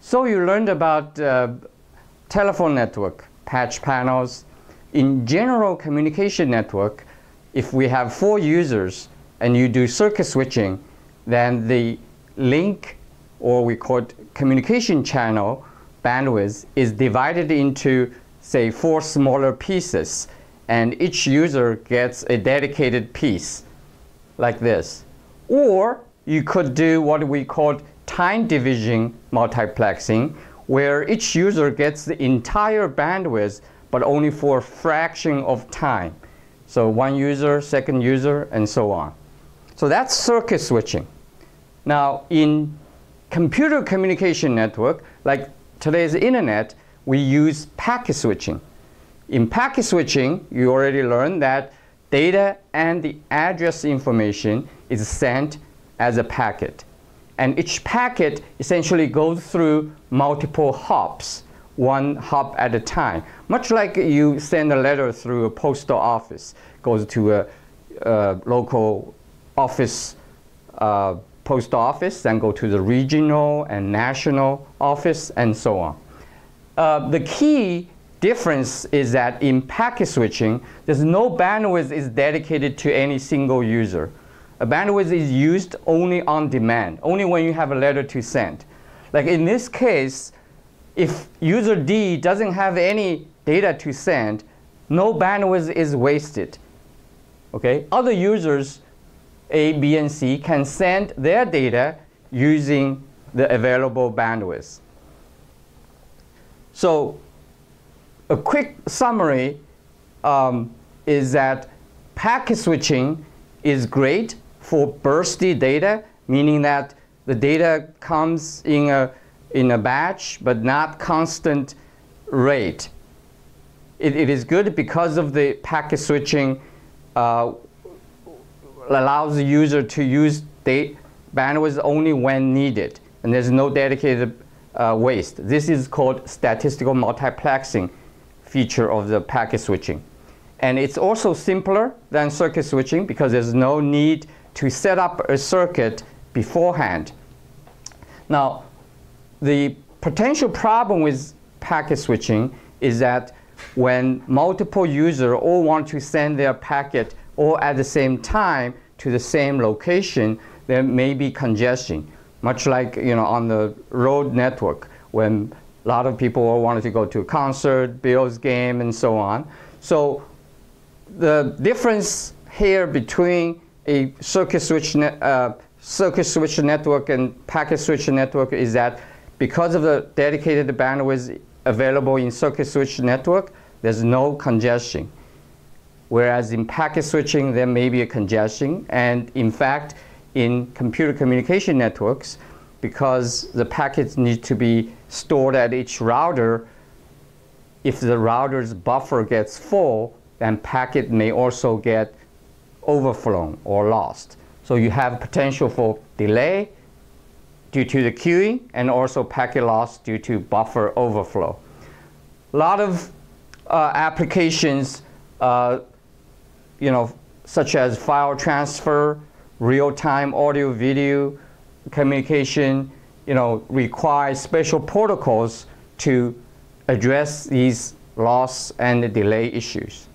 So you learned about uh, telephone network, patch panels. In general communication network, if we have four users and you do circuit switching, then the link, or we call it communication channel bandwidth, is divided into, say, four smaller pieces. And each user gets a dedicated piece, like this. Or you could do what we call time division multiplexing, where each user gets the entire bandwidth, but only for a fraction of time. So one user, second user, and so on. So that's circuit switching. Now, in computer communication network, like today's internet, we use packet switching. In packet switching, you already learned that data and the address information is sent as a packet. And each packet essentially goes through multiple hops, one hop at a time. Much like you send a letter through a postal office, goes to a, a local office, uh, post office, then go to the regional and national office, and so on. Uh, the key difference is that in packet switching, there's no bandwidth is dedicated to any single user. A bandwidth is used only on demand, only when you have a letter to send. Like in this case, if user D doesn't have any data to send, no bandwidth is wasted. Okay? Other users, A, B, and C, can send their data using the available bandwidth. So a quick summary um, is that packet switching is great for bursty data, meaning that the data comes in a, in a batch but not constant rate. It, it is good because of the packet switching uh, allows the user to use data bandwidth only when needed, and there's no dedicated uh, waste. This is called statistical multiplexing feature of the packet switching. And it's also simpler than circuit switching because there's no need to set up a circuit beforehand. Now, the potential problem with packet switching is that when multiple users all want to send their packet all at the same time to the same location, there may be congestion, much like you know on the road network when a lot of people wanted to go to a concert, Bills game, and so on. So the difference here between a circuit switch, uh, circuit switch network and packet switch network is that because of the dedicated bandwidth available in circuit switch network, there's no congestion. Whereas in packet switching, there may be a congestion. And in fact, in computer communication networks, because the packets need to be stored at each router, if the router's buffer gets full, then packet may also get overflown or lost. So you have potential for delay due to the queuing and also packet loss due to buffer overflow. A lot of uh, applications, uh, you know, such as file transfer, real-time audio video communication, you know, require special protocols to address these loss and delay issues.